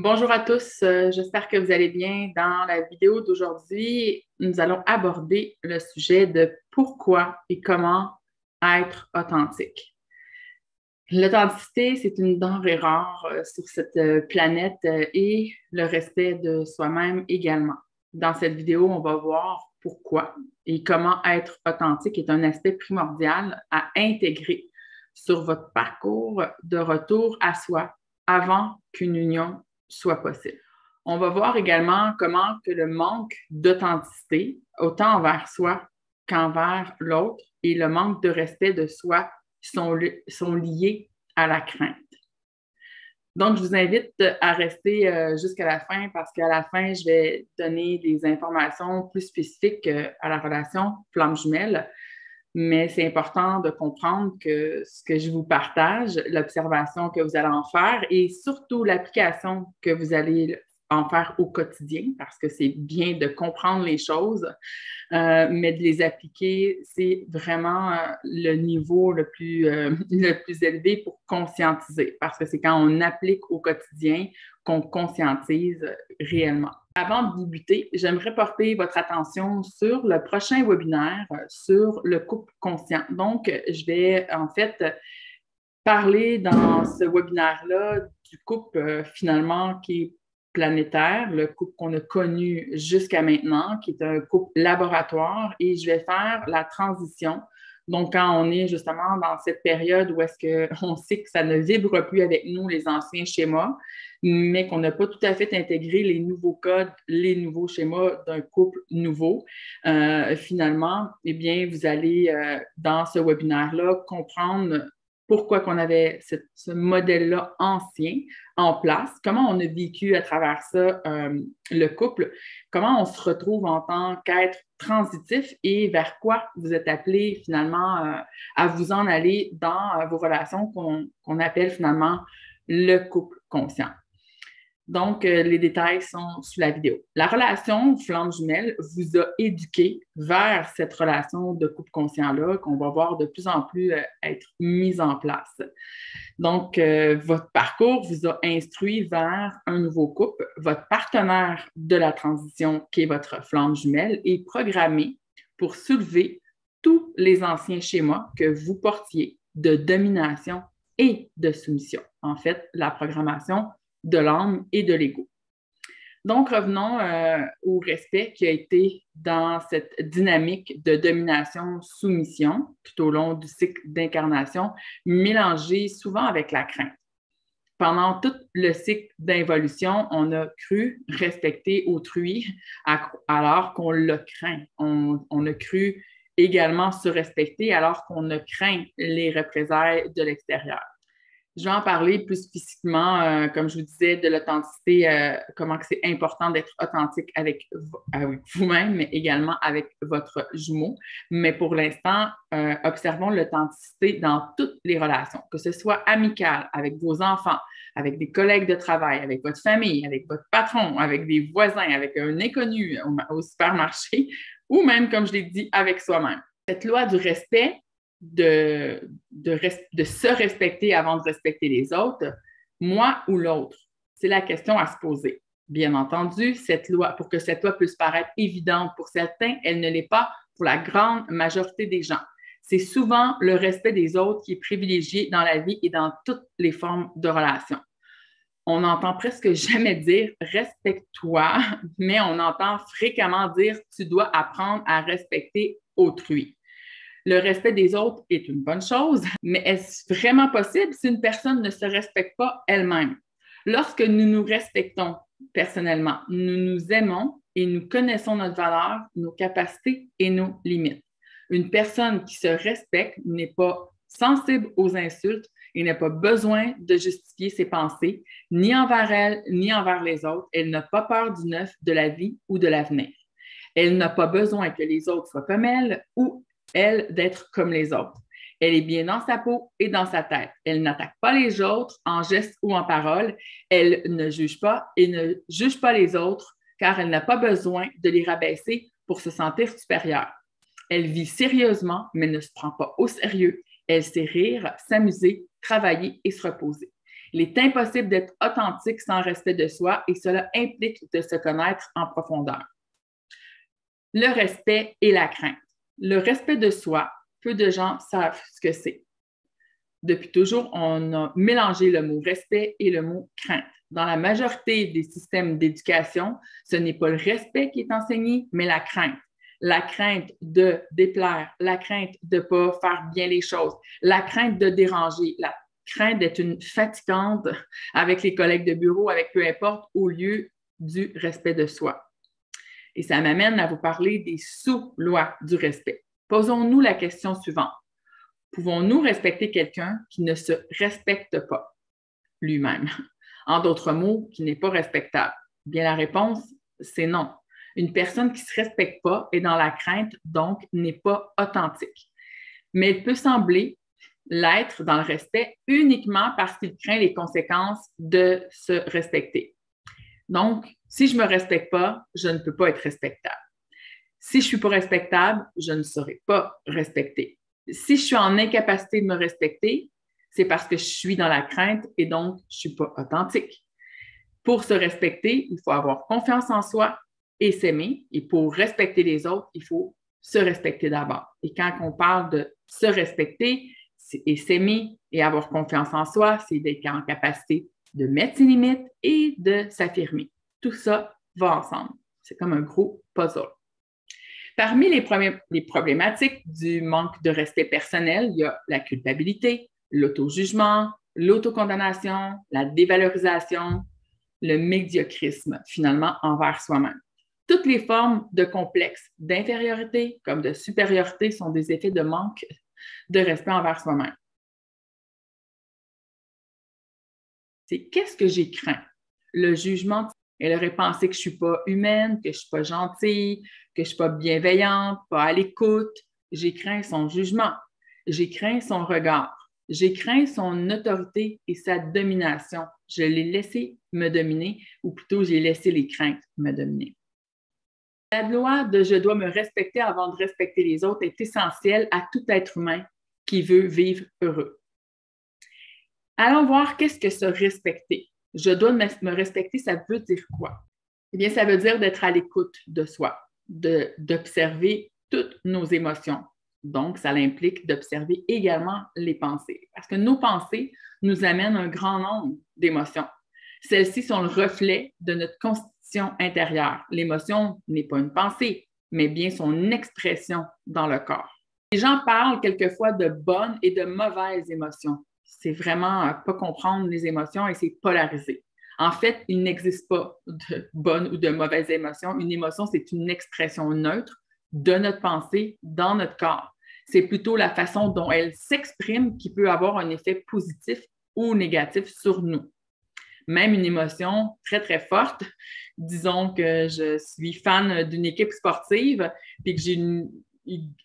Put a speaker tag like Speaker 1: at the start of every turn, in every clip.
Speaker 1: Bonjour à tous, euh, j'espère que vous allez bien. Dans la vidéo d'aujourd'hui, nous allons aborder le sujet de pourquoi et comment être authentique. L'authenticité, c'est une denrée rare euh, sur cette euh, planète et le respect de soi-même également. Dans cette vidéo, on va voir pourquoi et comment être authentique est un aspect primordial à intégrer sur votre parcours de retour à soi avant qu'une union soit possible. On va voir également comment que le manque d'authenticité, autant envers soi qu'envers l'autre, et le manque de respect de soi sont, liés à la crainte. Donc, je vous invite à rester euh, jusqu'à la fin parce qu'à la fin, je vais donner des informations plus spécifiques euh, à la relation flamme jumelle mais c'est important de comprendre que ce que je vous partage, l'observation que vous allez en faire et surtout l'application que vous allez en faire au quotidien, parce que c'est bien de comprendre les choses, euh, mais de les appliquer, c'est vraiment euh, le niveau le plus, euh, le plus élevé pour conscientiser, parce que c'est quand on applique au quotidien qu'on conscientise réellement. Avant de débuter, j'aimerais porter votre attention sur le prochain webinaire sur le couple conscient. Donc, je vais en fait parler dans ce webinaire-là du couple finalement qui est planétaire, le couple qu'on a connu jusqu'à maintenant, qui est un couple laboratoire, et je vais faire la transition. Donc, quand on est justement dans cette période où est-ce qu'on sait que ça ne vibre plus avec nous, les anciens schémas, mais qu'on n'a pas tout à fait intégré les nouveaux codes, les nouveaux schémas d'un couple nouveau, euh, finalement, eh bien, vous allez, euh, dans ce webinaire-là, comprendre pourquoi qu'on avait ce, modèle-là ancien en place, comment on a vécu à travers ça euh, le couple, comment on se retrouve en tant qu'être transitif et vers quoi vous êtes appelé finalement euh, à vous en aller dans euh, vos relations qu'on appelle finalement le couple conscient. Donc, euh, les détails sont sous la vidéo. La relation flamme jumelle vous a éduqué vers cette relation de couple conscient-là qu'on va voir de plus en plus euh, être mise en place. Donc, euh, votre parcours vous a instruit vers un nouveau couple. Votre partenaire de la transition, qui est votre flamme jumelle, est programmé pour soulever tous les anciens schémas que vous portiez de domination et de soumission. En fait, la programmation de l'âme et de l'ego. Donc, revenons euh, au respect qui a été dans cette dynamique de domination-soumission tout au long du cycle d'incarnation, mélangé souvent avec la crainte. Pendant tout le cycle d'involution, on a cru respecter autrui alors qu'on le craint. On, on a cru également se respecter alors qu'on a craint les représailles de l'extérieur. Je vais en parler plus spécifiquement, euh, comme je vous disais, de l'authenticité, euh, comment c'est important d'être authentique avec, vous-même, mais également avec votre jumeau. Mais pour l'instant, euh, observons l'authenticité dans toutes les relations, que ce soit amical, avec vos enfants, avec des collègues de travail, avec votre famille, avec votre patron, avec des voisins, avec un inconnu au supermarché, ou même, comme je l'ai dit, avec soi-même. Cette loi du respect, de, se respecter avant de respecter les autres, moi ou l'autre? C'est la question à se poser. Bien entendu, cette loi, pour que cette loi puisse paraître évidente pour certains, elle ne l'est pas pour la grande majorité des gens. C'est souvent le respect des autres qui est privilégié dans la vie et dans toutes les formes de relations. On n'entend presque jamais dire respecte-toi, mais on entend fréquemment dire tu dois apprendre à respecter autrui. Le respect des autres est une bonne chose, mais est-ce vraiment possible si une personne ne se respecte pas elle-même? Lorsque nous nous respectons personnellement, nous nous aimons et nous connaissons notre valeur, nos capacités et nos limites. Une personne qui se respecte n'est pas sensible aux insultes et n'a pas besoin de justifier ses pensées, ni envers elle, ni envers les autres. Elle n'a pas peur du neuf, de la vie ou de l'avenir. Elle n'a pas besoin que les autres soient comme elle ou elle, d'être comme les autres. Elle est bien dans sa peau et dans sa tête. Elle n'attaque pas les autres en gestes ou en paroles. Elle ne juge pas et ne juge pas les autres car elle n'a pas besoin de les rabaisser pour se sentir supérieure. Elle vit sérieusement mais ne se prend pas au sérieux. Elle sait rire, s'amuser, travailler et se reposer. Il est impossible d'être authentique sans respect de soi et cela implique de se connaître en profondeur. Le respect et la crainte. Le respect de soi, peu de gens savent ce que c'est. Depuis toujours, on a mélangé le mot respect et le mot crainte. Dans la majorité des systèmes d'éducation, ce n'est pas le respect qui est enseigné, mais la crainte. La crainte de déplaire, la crainte de ne pas faire bien les choses, la crainte de déranger, la crainte d'être une fatigante avec les collègues de bureau, avec peu importe, au lieu du respect de soi. Et ça m'amène à vous parler des sous-lois du respect. Posons-nous la question suivante. Pouvons-nous respecter quelqu'un qui ne se respecte pas lui-même? En d'autres mots, qui n'est pas respectable? Bien, la réponse, c'est non. Une personne qui ne se respecte pas est dans la crainte, donc n'est pas authentique. Mais elle peut sembler l'être dans le respect uniquement parce qu'il craint les conséquences de se respecter. Donc, si je ne me respecte pas, je ne peux pas être respectable. Si je ne suis pas respectable, je ne serai pas respecté. Si je suis en incapacité de me respecter, c'est parce que je suis dans la crainte et donc je ne suis pas authentique. Pour se respecter, il faut avoir confiance en soi et s'aimer. Et pour respecter les autres, il faut se respecter d'abord. Et quand on parle de se respecter et s'aimer et avoir confiance en soi, c'est d'être en capacité de mettre ses limites et de s'affirmer. Tout ça va ensemble. C'est comme un gros puzzle. Parmi les, les, problématiques du manque de respect personnel, il y a la culpabilité, l'auto-jugement, l'autocondamnation, la dévalorisation, le médiocrisme, finalement, envers soi-même. Toutes les formes de complexe d'infériorité comme de supériorité sont des effets de manque de respect envers soi-même. C'est qu'est-ce que j'ai craint? Le jugement, elle aurait pensé que je ne suis pas humaine, que je ne suis pas gentille, que je ne suis pas bienveillante, pas à l'écoute. J'ai craint son jugement. J'ai craint son regard. J'ai craint son autorité et sa domination. Je l'ai laissé me dominer, ou plutôt j'ai laissé les craintes me dominer. La loi de je dois me respecter avant de respecter les autres est essentielle à tout être humain qui veut vivre heureux. Allons voir qu'est-ce que se respecter. Je dois me respecter, ça veut dire quoi? Eh bien, ça veut dire d'être à l'écoute de soi, d'observer toutes nos émotions, donc, ça implique d'observer également les pensées, parce que nos pensées nous amènent un grand nombre d'émotions. Celles-ci sont le reflet de notre constitution intérieure. L'émotion n'est pas une pensée, mais bien son expression dans le corps. Les gens parlent quelquefois de bonnes et de mauvaises émotions. C'est vraiment pas comprendre les émotions et c'est polarisé. En fait, il n'existe pas de bonnes ou de mauvaises émotions. Une émotion, c'est une expression neutre de notre pensée dans notre corps. C'est plutôt la façon dont elle s'exprime qui peut avoir un effet positif ou négatif sur nous. Même une émotion très, très forte, disons que je suis fan d'une équipe sportive, puis que j'ai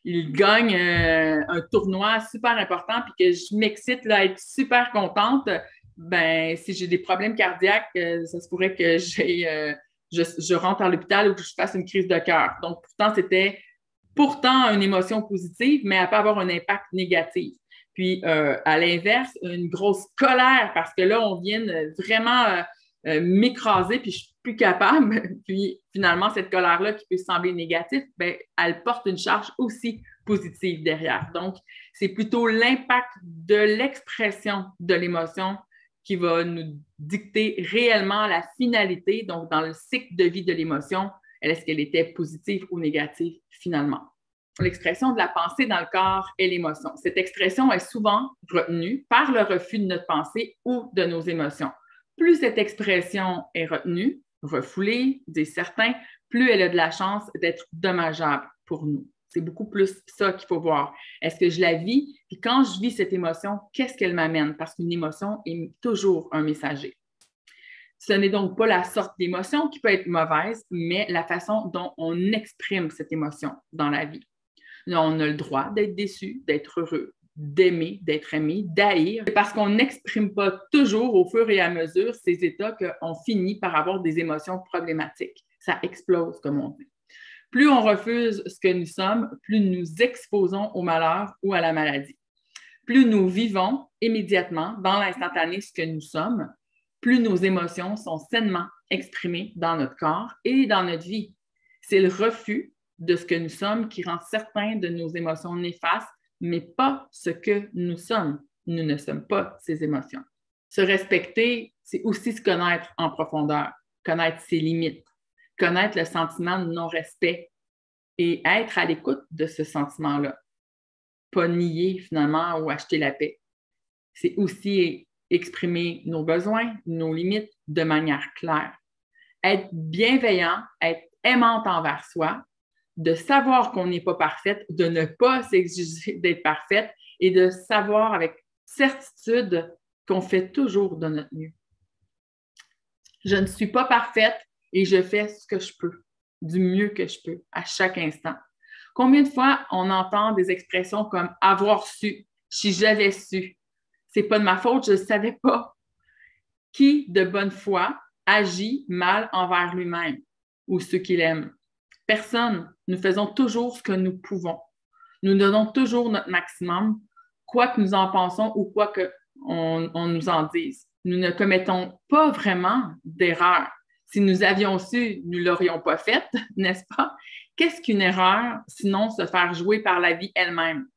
Speaker 1: il, gagne euh, un tournoi super important, puis que je m'excite à être super contente, ben si j'ai des problèmes cardiaques, euh, ça se pourrait que j'ai euh, je, rentre à l'hôpital ou que je fasse une crise de cœur. Donc, pourtant, c'était pourtant une émotion positive, mais elle peut avoir un impact négatif. Puis, à l'inverse, une grosse colère parce que là, on vient vraiment euh, m'écraser, puis je suis plus capable. puis, finalement, cette colère-là qui peut sembler négative, ben, elle porte une charge aussi positive derrière. Donc, c'est plutôt l'impact de l'expression de l'émotion qui va nous dicter réellement la finalité, donc dans le cycle de vie de l'émotion, est-ce qu'elle était positive ou négative finalement? L'expression de la pensée dans le corps et l'émotion. Cette expression est souvent retenue par le refus de notre pensée ou de nos émotions. Plus cette expression est retenue, refoulée, dit certains, plus elle a de la chance d'être dommageable pour nous. C'est beaucoup plus ça qu'il faut voir. Est-ce que je la vis? Puis quand je vis cette émotion, qu'est-ce qu'elle m'amène? Parce qu'une émotion est toujours un messager. Ce n'est donc pas la sorte d'émotion qui peut être mauvaise, mais la façon dont on exprime cette émotion dans la vie. on a le droit d'être déçu, d'être heureux, d'aimer, d'être aimé, d'haïr. C'est parce qu'on n'exprime pas toujours au fur et à mesure ces états qu'on finit par avoir des émotions problématiques. Ça explose, comme on dit. Plus on refuse ce que nous sommes, plus nous exposons au malheur ou à la maladie. plus nous vivons immédiatement dans l'instantané ce que nous sommes, plus nos émotions sont sainement exprimées dans notre corps et dans notre vie. C'est le refus de ce que nous sommes qui rend certains de nos émotions néfastes, mais pas ce que nous sommes. Nous ne sommes pas ces émotions. Se respecter, c'est aussi se connaître en profondeur, connaître ses limites, connaître le sentiment de non-respect et être à l'écoute de ce sentiment-là. Pas nier finalement ou acheter la paix. C'est aussi exprimer nos besoins, nos limites de manière claire. Être bienveillant, être aimante envers soi, de savoir qu'on n'est pas parfaite, de ne pas s'exiger d'être parfaite et de savoir avec certitude qu'on fait toujours de notre mieux. Je ne suis pas parfaite et je fais ce que je peux, du mieux que je peux, à chaque instant. Combien de fois on entend des expressions comme avoir su, si j'avais su, c'est pas de ma faute, je ne savais pas. Qui, de bonne foi, agit mal envers lui-même ou ceux qu'il aime? Personne. Nous faisons toujours ce que nous pouvons. Nous donnons toujours notre maximum, quoi que nous en pensons ou quoi qu'on on nous en dise. Nous ne commettons pas vraiment d'erreur. Si nous avions su, nous ne l'aurions pas faite, n'est-ce pas? Qu'est-ce qu'une erreur, sinon se faire jouer par la vie elle-même?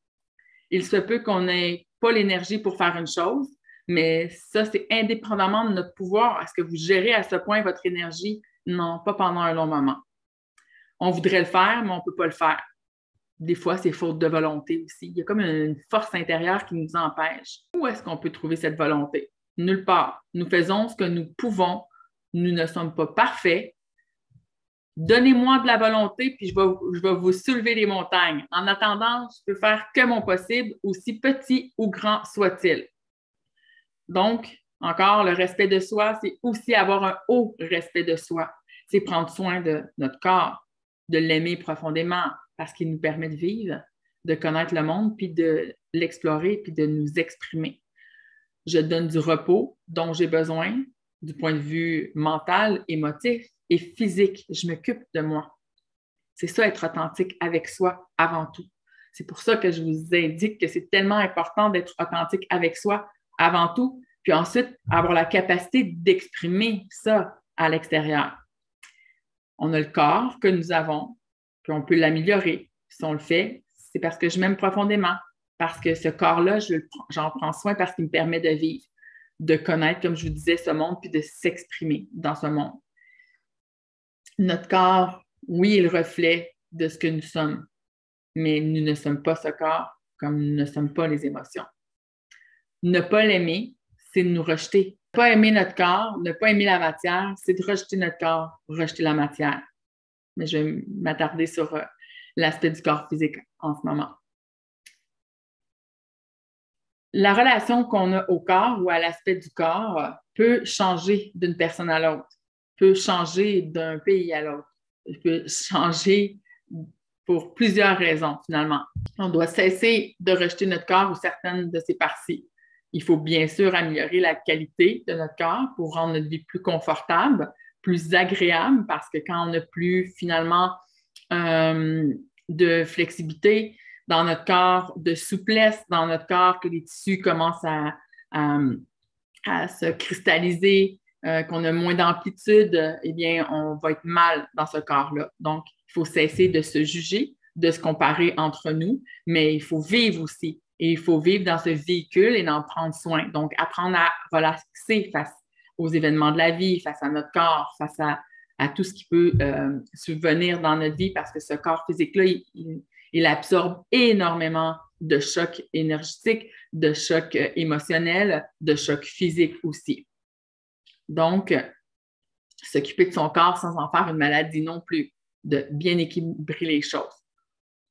Speaker 1: Il se peut qu'on n'ait pas l'énergie pour faire une chose, mais ça, c'est indépendamment de notre pouvoir. Est-ce que vous gérez à ce point votre énergie? Non, pas pendant un long moment. On voudrait le faire, mais on ne peut pas le faire. Des fois, c'est faute de volonté aussi. Il y a comme une force intérieure qui nous empêche. Où est-ce qu'on peut trouver cette volonté? Nulle part. Nous faisons ce que nous pouvons. Nous ne sommes pas parfaits. Donnez-moi de la volonté, puis je vais, je vais vous soulever les montagnes. En attendant, je peux faire que mon possible, aussi petit ou grand soit-il. Donc, encore, le respect de soi, c'est aussi avoir un haut respect de soi. C'est prendre soin de notre corps, de l'aimer profondément parce qu'il nous permet de vivre, de connaître le monde, puis de l'explorer, puis de nous exprimer. Je donne du repos dont j'ai besoin du point de vue mental, émotif et physique. Je m'occupe de moi. C'est ça, être authentique avec soi avant tout. C'est pour ça que je vous indique que c'est tellement important d'être authentique avec soi avant tout, puis ensuite avoir la capacité d'exprimer ça à l'extérieur on a le corps que nous avons, puis on peut l'améliorer. Si on le fait, c'est parce que je m'aime profondément, parce que ce corps-là, j'en prends soin parce qu'il me permet de vivre, de connaître, comme je vous disais, ce monde, puis de s'exprimer dans ce monde. Notre corps, oui, le reflet de ce que nous sommes, mais nous ne sommes pas ce corps comme nous ne sommes pas les émotions. Ne pas l'aimer, c'est nous rejeter, pas aimer notre corps, ne pas aimer la matière, c'est de rejeter notre corps, rejeter la matière. Mais je vais m'attarder sur euh, l'aspect du corps physique en ce moment. La relation qu'on a au corps ou à l'aspect du corps peut changer d'une personne à l'autre, peut changer d'un pays à l'autre, peut changer pour plusieurs raisons finalement. On doit cesser de rejeter notre corps ou certaines de ses parties il faut bien sûr améliorer la qualité de notre corps pour rendre notre vie plus confortable, plus agréable, parce que quand on n'a plus finalement euh, de flexibilité dans notre corps, de souplesse dans notre corps, que les tissus commencent à, se cristalliser, euh, qu'on a moins d'amplitude, eh bien, on va être mal dans ce corps-là. Donc, il faut cesser de se juger, de se comparer entre nous, mais il faut vivre aussi et il faut vivre dans ce véhicule et d'en prendre soin. Donc, apprendre à relaxer face aux événements de la vie, face à notre corps, face à, tout ce qui peut euh, subvenir dans notre vie, parce que ce corps physique-là, il, absorbe énormément de chocs énergétiques, de chocs euh, émotionnels, de chocs physiques aussi. Donc, s'occuper de son corps sans en faire une maladie non plus, de bien équilibrer les choses.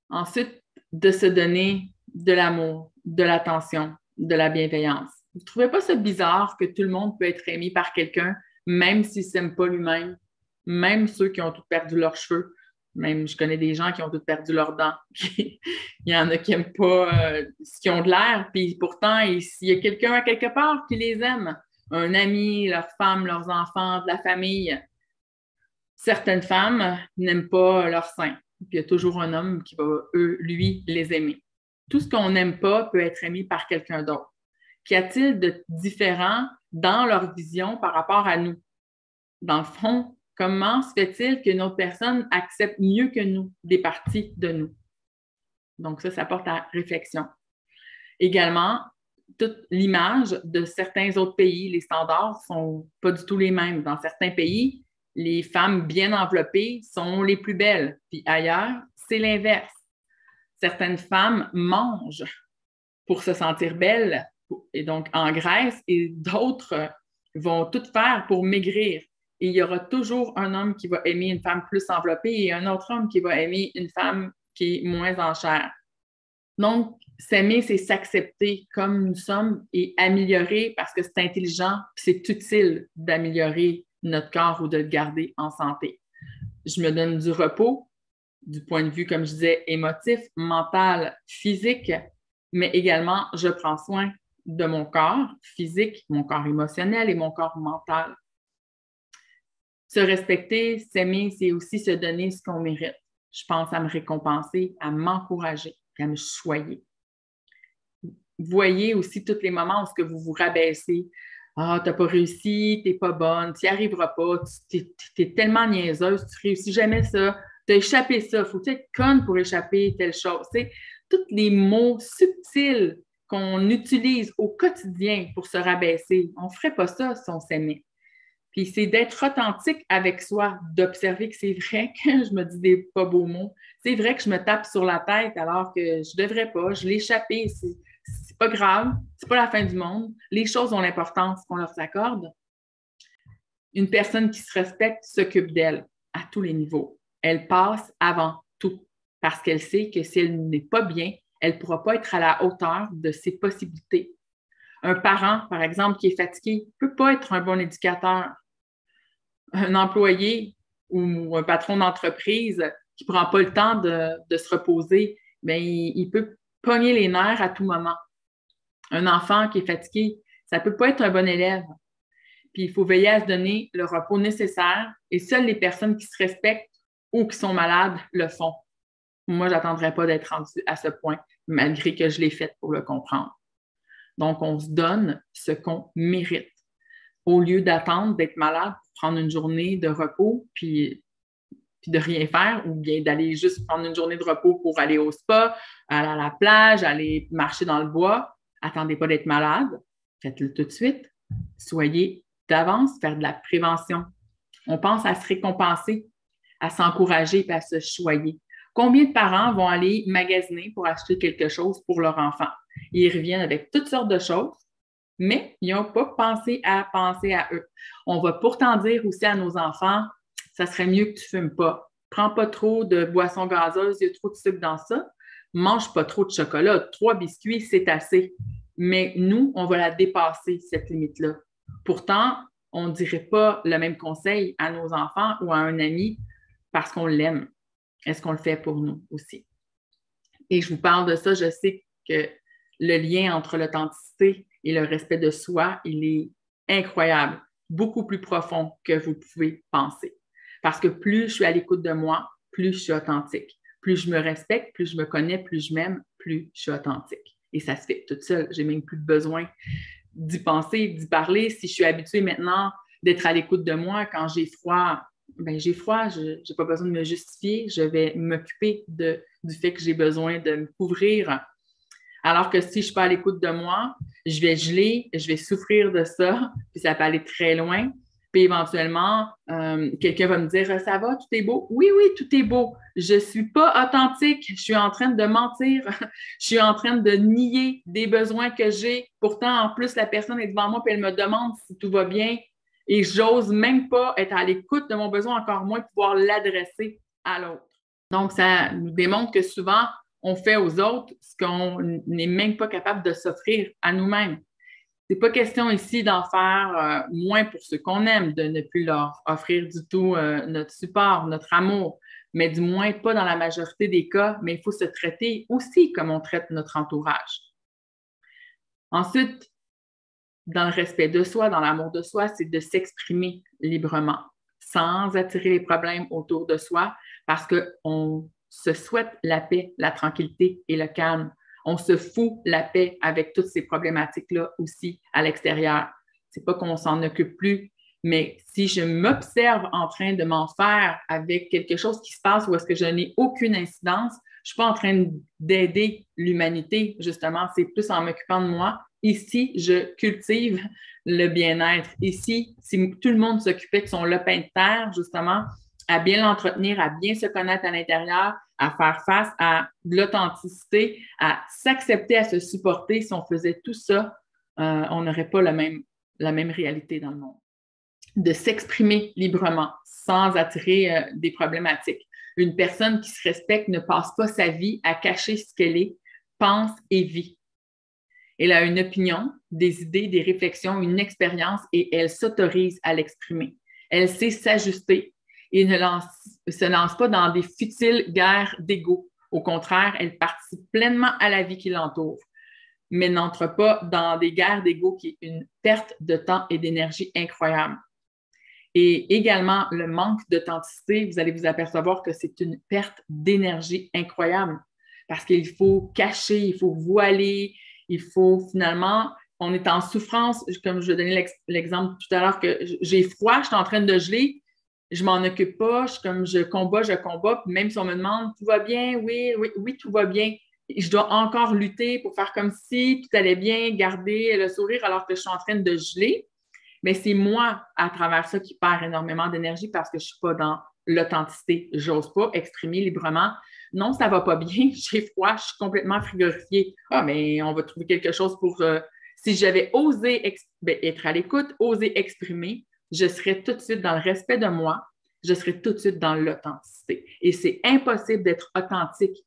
Speaker 1: Ensuite, de se donner de l'amour, de l'attention, de la bienveillance. Vous ne trouvez pas ça bizarre que tout le monde peut être aimé par quelqu'un, même s'il ne s'aime pas lui-même, même ceux qui ont tout perdu leurs cheveux, même je connais des gens qui ont tout perdu leurs dents. il y en a qui n'aiment pas euh, ce qui ont de l'air, puis pourtant, il y a quelqu'un à quelque part qui les aime, un ami, leur femme, leurs enfants, de la famille. Certaines femmes n'aiment pas leur sein. Puis il y a toujours un homme qui va, eux, lui, les aimer. Tout ce qu'on n'aime pas peut être aimé par quelqu'un d'autre. Qu'y a-t-il de différent dans leur vision par rapport à nous? Dans le fond, comment se fait-il qu'une autre personne accepte mieux que nous des parties de nous? Donc, ça, ça porte à réflexion. Également, toute l'image de certains autres pays, les standards ne sont pas du tout les mêmes. Dans certains pays, les femmes bien enveloppées sont les plus belles, puis ailleurs, c'est l'inverse. Certaines femmes mangent pour se sentir belles, et donc en Grèce, et d'autres vont tout faire pour maigrir. Et il y aura toujours un homme qui va aimer une femme plus enveloppée et un autre homme qui va aimer une femme qui est moins en chair. Donc, s'aimer, c'est s'accepter comme nous sommes et améliorer parce que c'est intelligent, c'est utile d'améliorer notre corps ou de le garder en santé. Je me donne du repos du point de vue, comme je disais, émotif, mental, physique, mais également, je prends soin de mon corps physique, mon corps émotionnel et mon corps mental. Se respecter, s'aimer, c'est aussi se donner ce qu'on mérite. Je pense à me récompenser, à m'encourager, à me choyer. Voyez aussi tous les moments où ce que vous vous rabaissez. Ah, tu n'as pas réussi, tu n'es pas bonne, tu n'y arriveras pas, tu es, tellement niaiseuse, tu réussis jamais ça, tu as échappé ça, faut être conne pour échapper telle chose. tous les mots subtils qu'on utilise au quotidien pour se rabaisser, on ne ferait pas ça si on s'aimait. Puis c'est d'être authentique avec soi, d'observer que c'est vrai que je me dis des pas beaux mots. C'est vrai que je me tape sur la tête alors que je ne devrais pas, je l'ai échappé. C'est pas grave, c'est pas la fin du monde. Les choses ont l'importance qu'on leur accorde. Une personne qui se respecte s'occupe d'elle à tous les niveaux. Elle passe avant tout parce qu'elle sait que si elle n'est pas bien, elle ne pourra pas être à la hauteur de ses possibilités. Un parent, par exemple, qui est fatigué, ne peut pas être un bon éducateur un employé ou un patron d'entreprise qui ne prend pas le temps de, se reposer, bien, il, peut pogner les nerfs à tout moment. Un enfant qui est fatigué, ça ne peut pas être un bon élève. Il faut veiller à se donner le repos nécessaire et seules les personnes qui se respectent ou qui sont malades le font. Moi, je n'attendrai pas d'être rendu à ce point, malgré que je l'ai fait pour le comprendre. Donc, on se donne ce qu'on mérite au lieu d'attendre d'être malade pour prendre une journée de repos, puis, puis de rien faire, ou bien d'aller juste prendre une journée de repos pour aller au spa, aller à la plage, aller marcher dans le bois. Attendez pas d'être malade. Faites-le tout de suite. Soyez d'avance, faire de la prévention. On pense à se récompenser, à s'encourager et à se choyer. Combien de parents vont aller magasiner pour acheter quelque chose pour leur enfant? Ils reviennent avec toutes sortes de choses mais ils n'ont pas pensé à penser à eux. On va pourtant dire aussi à nos enfants, ça serait mieux que tu fumes pas. Prends pas trop de boissons gazeuses, il y a trop de sucre dans ça. Mange pas trop de chocolat. Trois biscuits, c'est assez. Mais nous, on va la dépasser, cette limite-là. Pourtant, on ne dirait pas le même conseil à nos enfants ou à un ami parce qu'on l'aime. Est-ce qu'on le fait pour nous aussi? Et je vous parle de ça, je sais que le lien entre l'authenticité et le respect de soi, il est incroyable, beaucoup plus profond que vous pouvez penser. Parce que plus je suis à l'écoute de moi, plus je suis authentique. Plus je me respecte, plus je me connais, plus je m'aime, plus je suis authentique. Et ça se fait toute seule. J'ai même plus besoin d'y penser, d'y parler. Si je suis habituée maintenant d'être à l'écoute de moi, quand j'ai froid, ben j'ai froid, je n'ai pas besoin de me justifier. Je vais m'occuper du fait que j'ai besoin de me couvrir alors que si je ne suis pas à l'écoute de moi, je vais geler, je vais souffrir de ça, puis ça peut aller très loin. Puis éventuellement, euh, quelqu'un va me dire Ça va, tout est beau. Oui, oui, tout est beau. Je ne suis pas authentique. Je suis en train de mentir. je suis en train de nier des besoins que j'ai. Pourtant, en plus, la personne est devant moi et elle me demande si tout va bien. Et j'ose même pas être à l'écoute de mon besoin, encore moins pouvoir l'adresser à l'autre. Donc, ça nous démontre que souvent, on fait aux autres ce qu'on n'est même pas capable de s'offrir à nous-mêmes. Ce n'est pas question ici d'en faire euh, moins pour ceux qu'on aime, de ne plus leur offrir du tout euh, notre support, notre amour, mais du moins pas dans la majorité des cas, mais il faut se traiter aussi comme on traite notre entourage. Ensuite, dans le respect de soi, dans l'amour de soi, c'est de s'exprimer librement, sans attirer les problèmes autour de soi, parce qu'on se souhaite la paix, la tranquillité et le calme. On se fout la paix avec toutes ces problématiques-là aussi à l'extérieur. C'est pas qu'on s'en occupe plus, mais si je m'observe en train de m'en faire avec quelque chose qui se passe où est-ce que je n'ai aucune incidence, je ne suis pas en train d'aider l'humanité, justement. C'est plus en m'occupant de moi. Ici, je cultive le bien-être. Ici, si tout le monde s'occupait de son lopin de terre, justement, à bien l'entretenir, à bien se connaître à l'intérieur, à faire face à l'authenticité, à s'accepter, à se supporter, si on faisait tout ça, euh, on n'aurait pas la même, réalité dans le monde de s'exprimer librement sans attirer euh, des problématiques. Une personne qui se respecte ne passe pas sa vie à cacher ce qu'elle est, pense et vit. Elle a une opinion, des idées, des réflexions, une expérience et elle s'autorise à l'exprimer. Elle sait s'ajuster et ne se lance pas dans des futiles guerres d'ego. Au contraire, elle participe pleinement à la vie qui l'entoure, mais n'entre pas dans des guerres d'ego qui est une perte de temps et d'énergie incroyable. Et également, le manque d'authenticité, vous allez vous apercevoir que c'est une perte d'énergie incroyable parce qu'il faut cacher, il faut voiler, il faut finalement, on est en souffrance, comme je donnais l'exemple tout à l'heure, que j'ai froid, je suis en train de geler, je m'en occupe pas, je, comme je combats, je combats, même si on me demande tout va bien, oui, oui, oui, tout va bien. Je dois encore lutter pour faire comme si tout allait bien, garder le sourire alors que je suis en train de geler mais c'est moi, à travers ça, qui perds énormément d'énergie parce que je ne suis pas dans l'authenticité. J'ose pas exprimer librement. Non, ça va pas bien, j'ai froid, je suis complètement frigorifiée. Ah, mais on va trouver quelque chose pour. Euh, si j'avais osé ben, être à l'écoute, oser exprimer, je serais tout de suite dans le respect de moi, je serais tout de suite dans l'authenticité. Et c'est impossible d'être authentique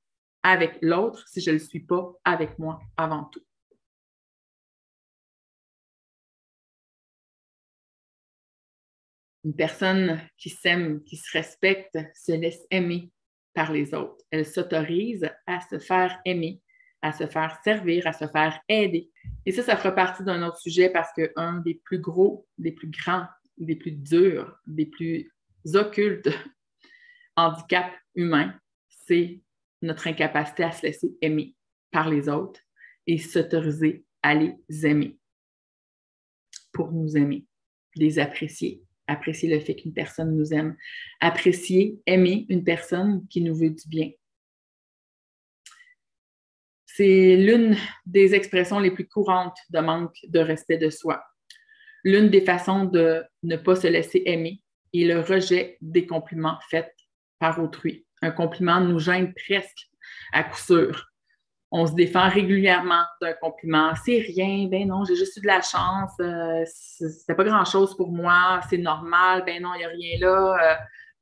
Speaker 1: avec l'autre si je ne le suis pas avec moi avant tout. Une personne qui s'aime, qui se respecte, se laisse aimer par les autres. Elle s'autorise à se faire aimer, à se faire servir, à se faire aider. Et ça, ça fera partie d'un autre sujet parce qu'un des plus gros, des plus grands, des plus durs, des plus occultes handicaps humains, c'est notre incapacité à se laisser aimer par les autres et s'autoriser à les aimer pour nous aimer, les apprécier, apprécier le fait qu'une personne nous aime, apprécier, aimer une personne qui nous veut du bien. C'est l'une des expressions les plus courantes de manque de respect de soi. L'une des façons de ne pas se laisser aimer est le rejet des compliments faits par autrui. Un compliment nous gêne presque à coup sûr on se défend régulièrement d'un compliment. C'est rien, ben non, j'ai juste eu de la chance, euh, c'était pas grand-chose pour moi, c'est normal, ben non, il n'y a rien là, euh,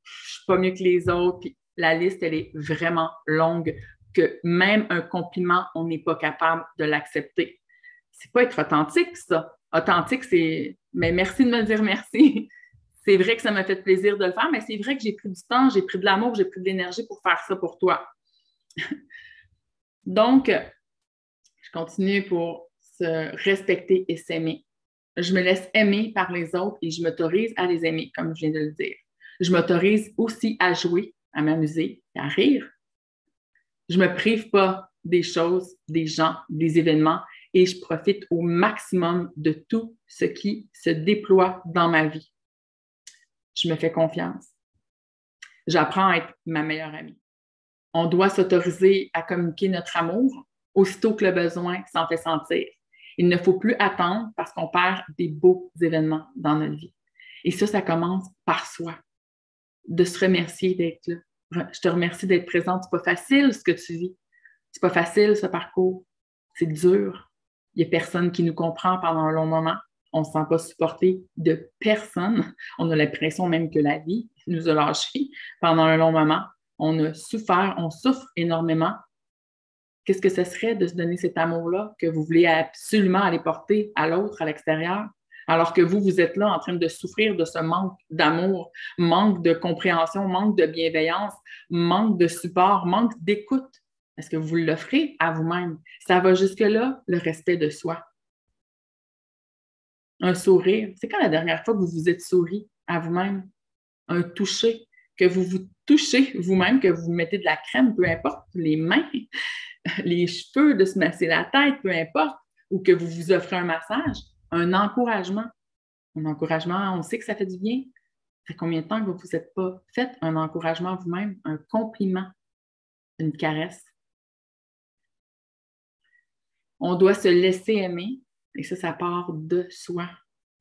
Speaker 1: je suis pas mieux que les autres. La liste, elle est vraiment longue, que même un compliment, on n'est pas capable de l'accepter. C'est pas être authentique, ça. Authentique, c'est mais merci de me dire merci. c'est vrai que ça m'a fait plaisir de le faire, mais c'est vrai que j'ai pris du temps, j'ai pris de l'amour, j'ai pris de l'énergie pour faire ça pour toi. Donc, je continue pour se respecter et s'aimer. Je me laisse aimer par les autres et je m'autorise à les aimer, comme je viens de le dire. Je m'autorise aussi à jouer, à m'amuser, à rire. Je ne me prive pas des choses, des gens, des événements et je profite au maximum de tout ce qui se déploie dans ma vie. Je me fais confiance. J'apprends à être ma meilleure amie on doit s'autoriser à communiquer notre amour aussitôt que le besoin s'en fait sentir. Il ne faut plus attendre parce qu'on perd des beaux événements dans notre vie. Et ça, ça commence par soi, de se remercier d'être là. Je te remercie d'être présente. C'est pas facile ce que tu vis. C'est pas facile ce parcours. C'est dur. Il n'y a personne qui nous comprend pendant un long moment. On ne se sent pas supporté de personne. On a l'impression même que la vie nous a lâchés pendant un long moment on a souffert, on souffre énormément. Qu'est-ce que ce serait de se donner cet amour-là que vous voulez absolument aller porter à l'autre, à l'extérieur, alors que vous, vous êtes là en train de souffrir de ce manque d'amour, manque de compréhension, manque de bienveillance, manque de support, manque d'écoute? Est-ce que vous l'offrez à vous-même? Ça va jusque-là, le respect de soi. Un sourire. C'est quand la dernière fois que vous vous êtes souri à vous-même? Un toucher que vous vous touchez vous-même, que vous mettez de la crème, peu importe, les mains, les cheveux, de se masser la tête, peu importe, ou que vous vous offrez un massage, un encouragement. Un encouragement, on sait que ça fait du bien. Ça fait combien de temps que vous ne vous êtes pas fait un encouragement vous-même, un compliment, une caresse? On doit se laisser aimer, et ça, ça part de soi.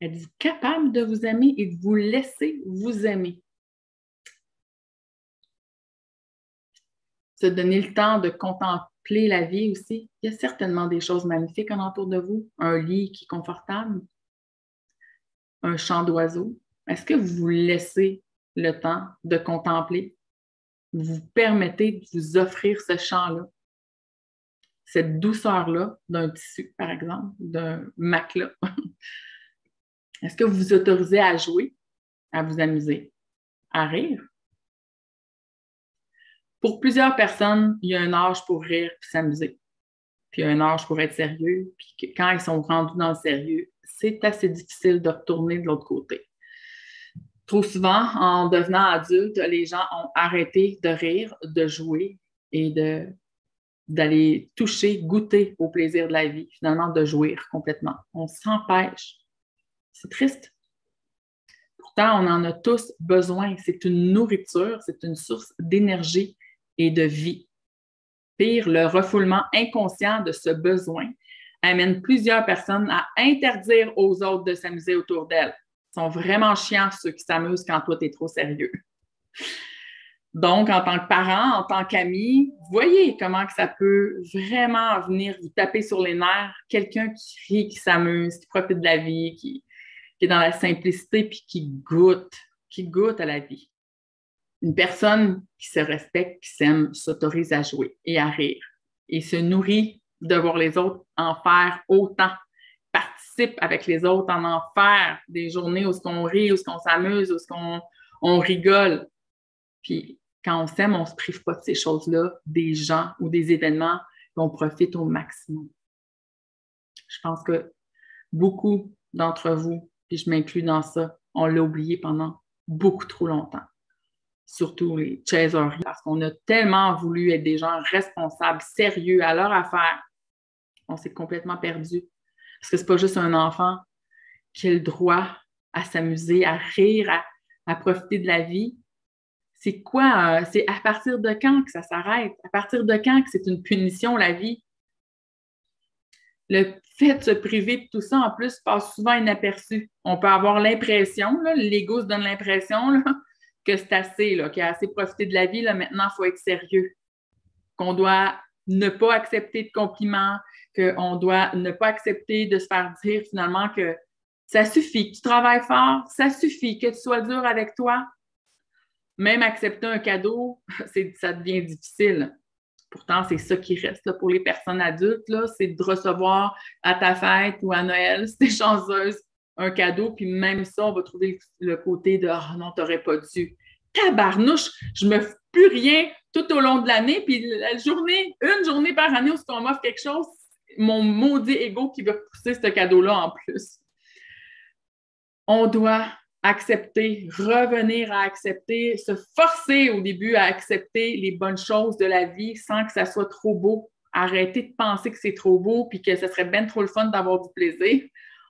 Speaker 1: Êtes-vous capable de vous aimer et de vous laisser vous aimer? Se donner le temps de contempler la vie aussi. Il y a certainement des choses magnifiques en entour de vous. Un lit qui est confortable, un chant d'oiseaux. Est-ce que vous vous laissez le temps de contempler? Vous vous permettez de vous offrir ce chant-là, cette douceur-là d'un tissu, par exemple, d'un matelas. Est-ce que vous vous autorisez à jouer, à vous amuser, à rire? Pour plusieurs personnes, il y a un âge pour rire et s'amuser. Puis il y a un âge pour être sérieux. Puis quand ils sont rendus dans le sérieux, c'est assez difficile de retourner de l'autre côté. Trop souvent, en devenant adulte, les gens ont arrêté de rire, de jouer et d'aller toucher, goûter au plaisir de la vie, finalement de jouir complètement. On s'empêche. C'est triste. Pourtant, on en a tous besoin. C'est une nourriture, c'est une source d'énergie et de vie. Pire, le refoulement inconscient de ce besoin amène plusieurs personnes à interdire aux autres de s'amuser autour d'elles. Ils sont vraiment chiants ceux qui s'amusent quand toi, tu es trop sérieux. Donc, en tant que parent, en tant qu'ami, voyez comment que ça peut vraiment venir vous taper sur les nerfs. Quelqu'un qui rit, qui s'amuse, qui profite de la vie, qui, qui est dans la simplicité, puis qui goûte, qui goûte à la vie. Une personne qui se respecte, qui s'aime, s'autorise à jouer et à rire et se nourrit de voir les autres en faire autant, participe avec les autres en en faire des journées où on rit, où on s'amuse, où on, on rigole. Puis quand on s'aime, on ne se prive pas de ces choses-là, des gens ou des événements, on profite au maximum. Je pense que beaucoup d'entre vous, puis je m'inclus dans ça, on l'a oublié pendant beaucoup trop longtemps. Surtout les chasers, parce qu'on a tellement voulu être des gens responsables, sérieux à leur affaire, on s'est complètement perdu. Parce que c'est pas juste un enfant qui a le droit à s'amuser, à rire, à, profiter de la vie. C'est quoi? Euh, c'est à partir de quand que ça s'arrête? À partir de quand que c'est une punition, la vie? Le fait de se priver de tout ça, en plus, passe souvent inaperçu. On peut avoir l'impression, l'ego se donne l'impression que c'est assez, qu'il a assez profité de la vie, maintenant, il faut être sérieux. Qu'on doit ne pas accepter de compliments, qu'on doit ne pas accepter de se faire dire finalement que ça suffit, que tu travailles fort, ça suffit, que tu sois dur avec toi. Même accepter un cadeau, ça devient difficile. Pourtant, c'est ça qui reste pour les personnes adultes, c'est de recevoir à ta fête ou à Noël, si tu chanceuse, un cadeau, puis même ça, on va trouver le côté de oh non, t'aurais pas dû. Tabarnouche, je me fais plus rien tout au long de l'année, puis la journée, une journée par année où on m'offre quelque chose, mon maudit ego qui veut pousser ce cadeau-là en plus. On doit accepter, revenir à accepter, se forcer au début à accepter les bonnes choses de la vie sans que ça soit trop beau. Arrêter de penser que c'est trop beau puis que ce serait bien trop le fun d'avoir du plaisir.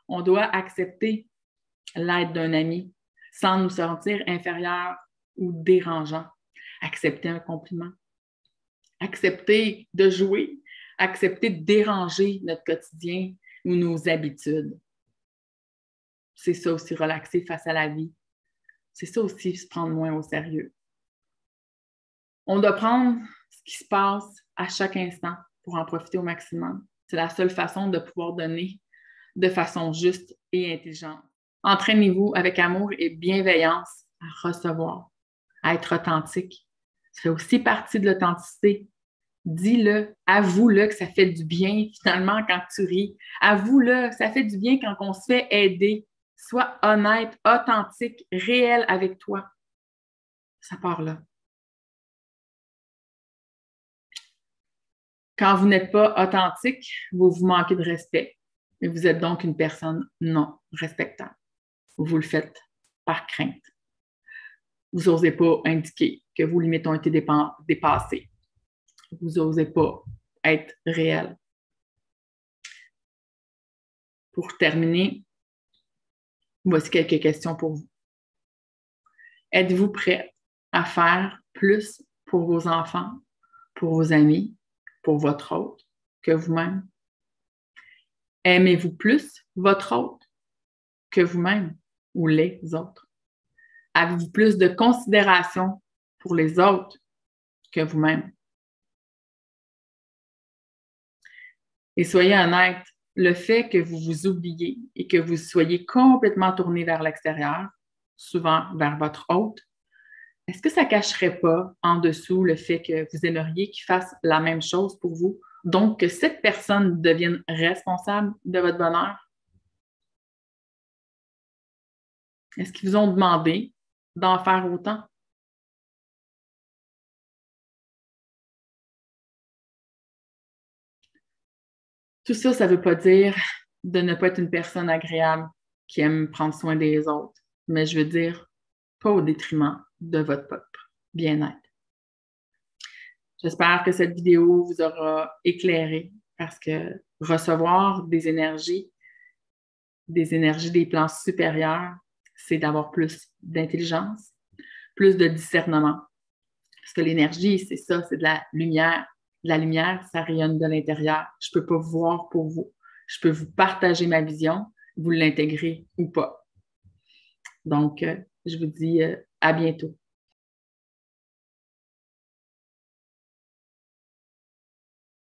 Speaker 1: On doit accepter l'aide d'un ami sans nous sentir inférieur ou dérangeant. Accepter un compliment. Accepter de jouer accepter de déranger notre quotidien ou nos habitudes. C'est ça aussi, relaxer face à la vie. C'est ça aussi, se prendre moins au sérieux. On doit prendre ce qui se passe à chaque instant pour en profiter au maximum. C'est la seule façon de pouvoir donner de façon juste et intelligente. Entraînez-vous avec amour et bienveillance à recevoir, à être authentique. Ça fait aussi partie de l'authenticité dis-le, avoue-le que ça fait du bien finalement quand tu ris. Avoue-le, ça fait du bien quand on se fait aider. Sois honnête, authentique, réel avec toi. Ça part là. Quand vous n'êtes pas authentique, vous vous manquez de respect. Et vous êtes donc une personne non respectable. Vous le faites par crainte. Vous n'osez pas indiquer que vos limites ont été dépassées vous n'osez pas être réel. Pour terminer, voici quelques questions pour vous. Êtes-vous prêt à faire plus pour vos enfants, pour vos amis, pour votre hôte que vous-même? Aimez-vous plus votre hôte que vous-même ou les autres? Avez-vous plus de considération pour les autres que vous-même? Et soyez honnête, le fait que vous vous oubliez et que vous soyez complètement tourné vers l'extérieur, souvent vers votre hôte, est-ce que ça ne cacherait pas en dessous le fait que vous aimeriez qu'il fasse la même chose pour vous? Donc, que cette personne devienne responsable de votre bonheur? Est-ce qu'ils vous ont demandé d'en faire autant? Tout ça, ça ne veut pas dire de ne pas être une personne agréable qui aime prendre soin des autres, mais je veux dire pas au détriment de votre propre bien-être. J'espère que cette vidéo vous aura éclairé parce que recevoir des énergies, des énergies des plans supérieurs, c'est d'avoir plus d'intelligence, plus de discernement. Parce que l'énergie, c'est ça, c'est de la lumière. La lumière, ça rayonne de l'intérieur. Je ne peux pas voir pour vous. Je peux vous partager ma vision, vous l'intégrez ou pas. Donc, euh, je vous dis euh, à bientôt.